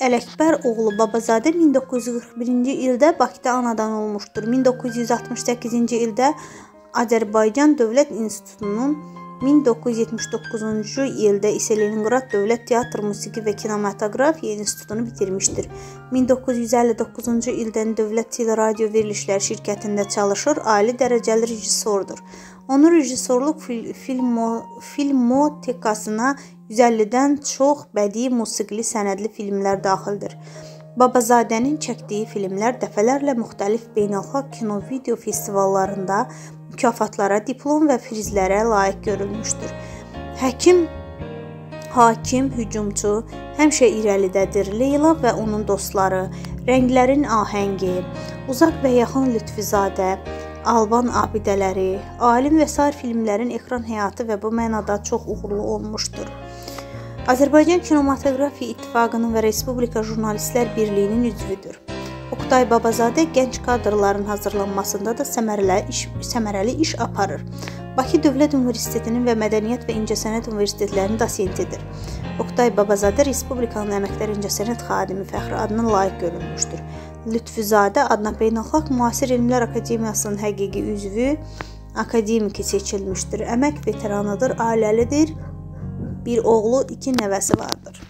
Ələkbər oğlu Babazadə 1941-ci ildə Bakıda anadan olmuşdur. 1968-ci ildə Azərbaycan Dövlət İnstitutunun 1979-cu ildə isə Leninqrad Dövlət Teatr Musiqi və Kinematografiya İnstitutunu bitirmişdir. 1959-cu ildən Dövlət Teleradio Verilişləri şirkətində çalışır, ali dərəcəli rejissordur. Onun rejissorluq fil filmo filmotekasına 150-dən çox bədii musiqili sənədli filmlər daxildir. Babazadənin çəkdiyi filmlər dəfələrlə müxtəlif beynəlxalq kino video festivallarında mükafatlara, diplom və prizlərə layiq görülmüşdür. Həkim Hakim, hücumçu həmişə irəlidədir. Leyla və onun dostları, Rənglərin ahəngi, Uzaq və yaxın Lütfüzadə, Alban abidələri, alim və sair filmlərin ekran həyatı və bu mənada çox uğurlu olmuşdur. Azərbaycan Kinematografiya İttifaqının və Respublika Jurnalistlər Birliyinin üzvüdür. Oktay Babazadə gənc kadrların hazırlanmasında da səmərəli iş, səmərəli iş aparır. Bakı Dövlət Universitetinin və Mədəniyyət və İncəsənət Universitetlərinin dosentidir. Oktay Babazadə Respublikanın Əməkdar İncəsənət Xadimi fəxri adına layiq görülmüşdür. Lütfüzadə adına Beynəlxalq Müasir Elmlər Akademiyasının həqiqi üzvü, akademiki seçilmişdir. Əmək veteranıdır, ailəlidir. Bir oğlu, iki nəvəsi vardır.